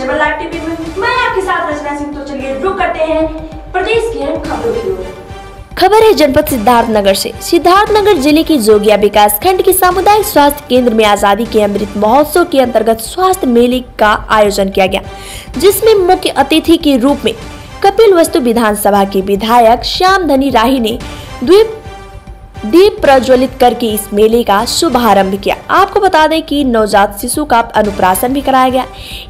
Seven live TV में मैं आपके साथ रचना सिंह तो चलिए रुक करते हैं। प्रदेश की अहम खबरों की ओर। खबर है, जनपद सिद्धार्थनगर से। सिद्धार्थनगर ज़िले की जोगिया विकास खंड के सामुदायिक स्वास्थ्य केंद्र में आज़ादी के अमृत महोत्सव के अंतर्गत स्वास्थ्य मेले का आयोजन किया गया, जिसमें मुख्य अतिथि के रूप में कपिल वस्तु विधानसभा के विधायक श्याम धनी राही ने द्वीप दीप प्रज्वलित करके इस मेले का शुभारंभ किया। आपको बता दें कि नवजात शिशु का अनुप्राशन भी कराया गया।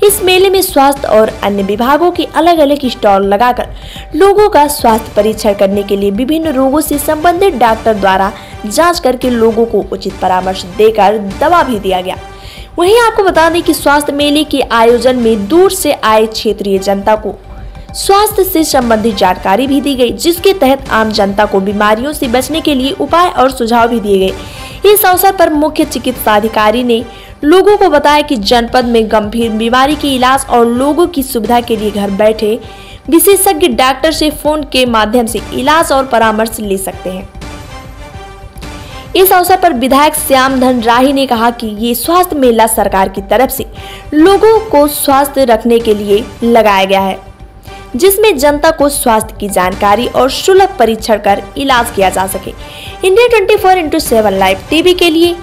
इस मेले में स्वास्थ्य और अन्य विभागों के अलग अलग स्टॉल लगाकर लोगों का स्वास्थ्य परीक्षण करने के लिए विभिन्न रोगों से संबंधित डॉक्टर द्वारा जाँच करके लोगों को उचित परामर्श देकर दवा भी दिया गया। वहीं आपको बता दें कि स्वास्थ्य मेले के आयोजन में दूर से आए क्षेत्रीय जनता को स्वास्थ्य से संबंधित जानकारी भी दी गई, जिसके तहत आम जनता को बीमारियों से बचने के लिए उपाय और सुझाव भी दिए गए। इस अवसर पर मुख्य चिकित्सा अधिकारी ने लोगों को बताया कि जनपद में गंभीर बीमारी के इलाज और लोगों की सुविधा के लिए घर बैठे विशेषज्ञ डॉक्टर से फ़ोन के माध्यम से इलाज और परामर्श ले सकते हैं। इस अवसर पर विधायक श्याम धन राही ने कहा कि ये स्वास्थ्य मेला सरकार की तरफ़ से लोगों को स्वास्थ्य रखने के लिए लगाया गया है। जिसमें जनता को स्वास्थ्य की जानकारी और सुलभ परीक्षण कर इलाज किया जा सके। India twenty four into seven live TV के लिए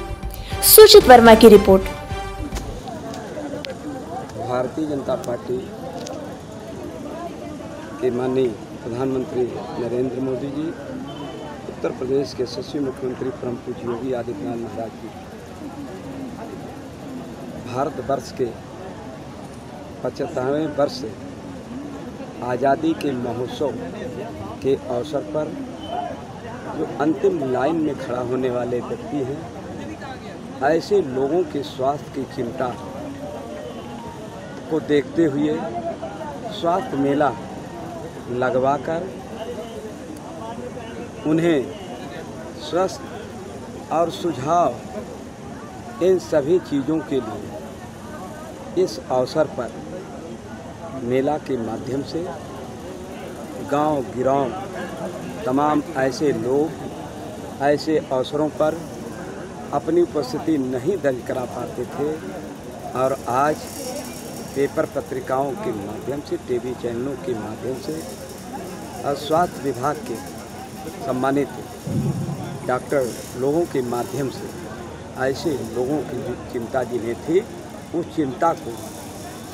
सुचित वर्मा की रिपोर्ट। भारतीय जनता पार्टी के माननीय प्रधानमंत्री नरेंद्र मोदी जी, उत्तर प्रदेश के सचिव मुख्यमंत्री परम पूज्य योगी आदित्यनाथ महाराज जी, भारतवर्ष के पचहत्तरवें वर्ष आज़ादी के महोत्सव के अवसर पर जो अंतिम लाइन में खड़ा होने वाले व्यक्ति हैं, ऐसे लोगों के स्वास्थ्य की चिंता को देखते हुए स्वास्थ्य मेला लगवाकर उन्हें स्वस्थ और सुझाव इन सभी चीज़ों के लिए इस अवसर पर मेला के माध्यम से गाँव गिराव, तमाम ऐसे लोग, ऐसे अवसरों पर अपनी उपस्थिति नहीं दर्ज करा पाते थे। और आज पेपर पत्रिकाओं के माध्यम से, टीवी चैनलों के माध्यम से और स्वास्थ्य विभाग के सम्मानित डॉक्टर लोगों के माध्यम से, ऐसे लोगों की जो चिंता जिन्हें थी, उस चिंता को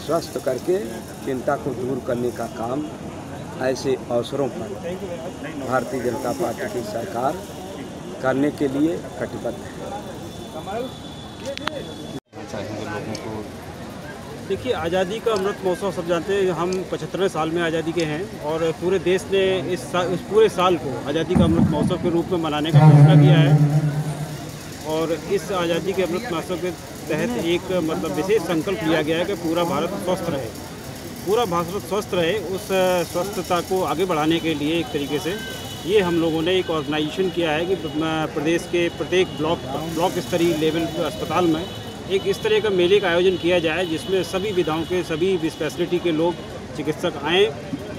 स्वस्थ करके चिंता को दूर करने का काम ऐसे अवसरों पर भारतीय जनता पार्टी की सरकार करने के लिए कटिबद्ध है। देखिए आज़ादी का अमृत महोत्सव सब जानते हैं हम पचहत्तरवें साल में आज़ादी के हैं और पूरे देश ने इस सा, इस पूरे साल को आज़ादी का अमृत महोत्सव के रूप में मनाने का फैसला किया है। और इस आज़ादी के अमृत महोत्सव के तहत एक मतलब विशेष संकल्प लिया गया है कि पूरा भारत स्वस्थ रहे। पूरा भारत स्वस्थ रहे, उस, स्वस्थता को आगे बढ़ाने के लिए एक तरीके से ये हम लोगों ने एक ऑर्गेनाइजेशन किया है कि प्रदेश के प्रत्येक ब्लॉक ब्लॉक स्तरीय लेवल अस्पताल में एक इस तरह का मेले का आयोजन किया जाए, जिसमें सभी विधाओं के, सभी स्पेशलिटी के लोग चिकित्सक आएँ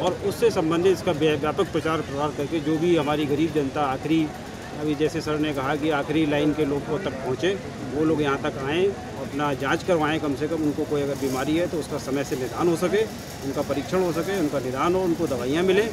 और उससे संबंधित इसका व्यापक प्रचार प्रसार करके जो भी हमारी गरीब जनता, आखिरी अभी जैसे सर ने कहा कि आखिरी लाइन के लोगों तक पहुँचे, वो लोग यहाँ तक आएँ, अपना जाँच करवाएँ कम से कम, उनको कोई अगर बीमारी है तो उसका समय से निदान हो सके, उनका परीक्षण हो सके, उनका निदान हो, उनको दवाइयाँ मिलें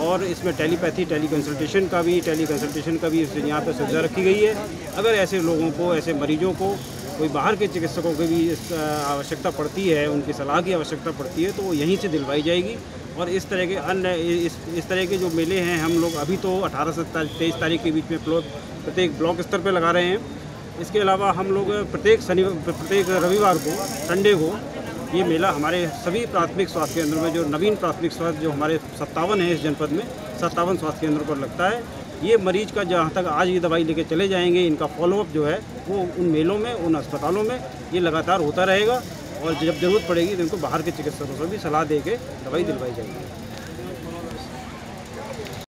और इसमें टेलीपैथी टेली कंसल्टेशन का भी टेली कंसल्टेशन का भी यहाँ पर सुविधा रखी गई है। अगर ऐसे लोगों को, ऐसे मरीजों को कोई बाहर के चिकित्सकों की भी इस आवश्यकता पड़ती है, उनकी सलाह की आवश्यकता पड़ती है तो वो यहीं से दिलवाई जाएगी। और इस तरह के अन्य इस इस तरह के जो मेले हैं, हम लोग अभी तो 18 से तेईस तारीख के बीच में प्रत्येक ब्लॉक स्तर पर लगा रहे हैं। इसके अलावा हम लोग प्रत्येक शनिवार प्रत्येक रविवार को, संडे को, ये मेला हमारे सभी प्राथमिक स्वास्थ्य केंद्रों में, जो नवीन प्राथमिक स्वास्थ्य, जो हमारे सत्तावन है इस जनपद में, सत्तावन स्वास्थ्य केंद्रों पर लगता है। ये मरीज़ का जहाँ तक आज ये दवाई लेके चले जाएँगे, इनका फॉलोअप जो है, वो उन मेलों में, उन अस्पतालों में ये लगातार होता रहेगा और जब ज़रूरत पड़ेगी तो इनको बाहर के चिकित्सकों से भी सलाह दे के दवाई दिलवाई जाएगी।